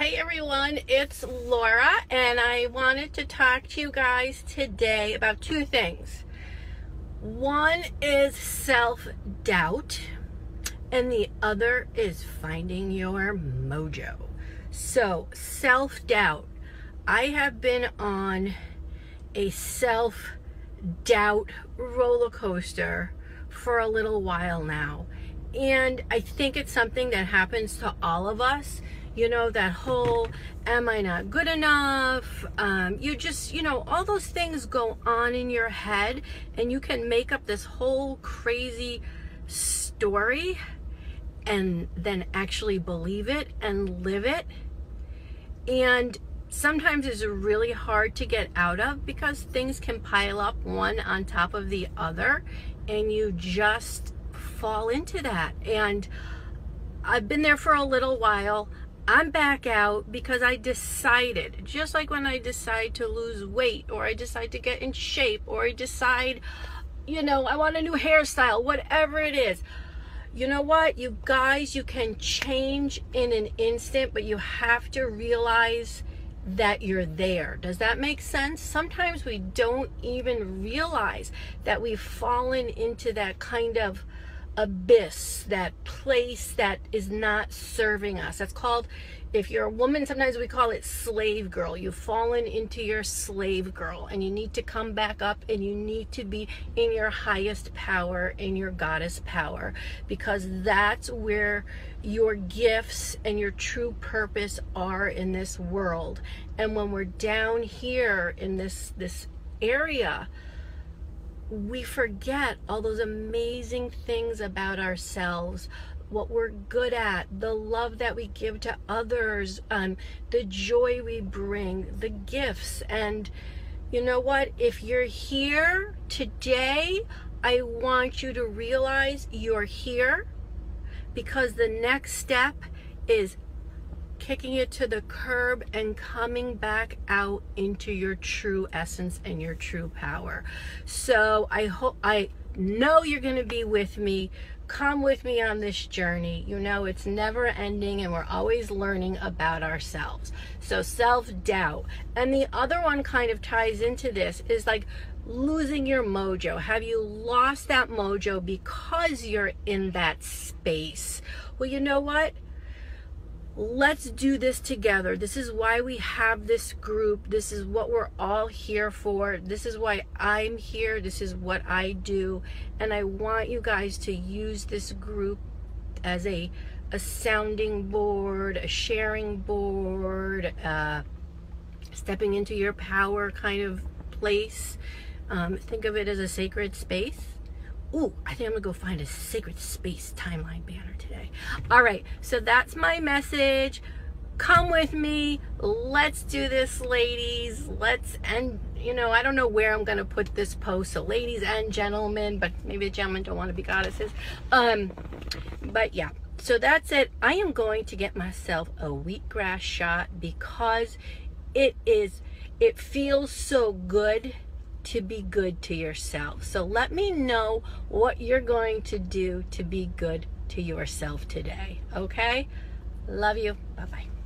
Hey everyone, it's Laura, and I wanted to talk to you guys today about two things. One is self doubt, and the other is finding your mojo. So, self doubt. I have been on a self doubt roller coaster for a little while now. And I think it's something that happens to all of us you know that whole am i not good enough um, you just you know all those things go on in your head and you can make up this whole crazy story and then actually believe it and live it and sometimes it's really hard to get out of because things can pile up one on top of the other and you just fall into that and I've been there for a little while. I'm back out because I decided, just like when I decide to lose weight or I decide to get in shape or I decide, you know, I want a new hairstyle, whatever it is. You know what? You guys, you can change in an instant, but you have to realize that you're there. Does that make sense? Sometimes we don't even realize that we've fallen into that kind of abyss, that place that is not serving us. That's called, if you're a woman, sometimes we call it slave girl. You've fallen into your slave girl and you need to come back up and you need to be in your highest power, in your goddess power, because that's where your gifts and your true purpose are in this world. And when we're down here in this, this area, we forget all those amazing things about ourselves what we're good at the love that we give to others um, the joy we bring the gifts. And you know what? If you're here today i want you to realize you're here because the next step is kicking it to the curb and coming back out into your true essence and your true power. So I hope I know you're going to be with me. Come with me on this journey. You know, it's never ending and we're always learning about ourselves. So, self doubt. And the other one kind of ties into this is like losing your mojo. Have you lost that mojo because you're in that space? Well, you know what? Let's do this together. This is why we have this group. This is what we're all here for. This is why I'm here. This is what I do. And I want you guys to use this group as a a sounding board, a sharing board, uh, stepping into your power kind of place. Um, think of it as a sacred space Ooh, I think I'm gonna go find a sacred space timeline banner today. All right, so that's my message. Come with me. Let's do this, ladies. Let's, and you know, I don't know where I'm gonna put this post. So, ladies and gentlemen, but maybe the gentlemen don't want to be goddesses. Um, but yeah, so that's it. I am going to get myself a wheatgrass shot because it is, it feels so good to be good to yourself. So let me know what you're going to do to be good to yourself today. Okay? Love you. Bye bye.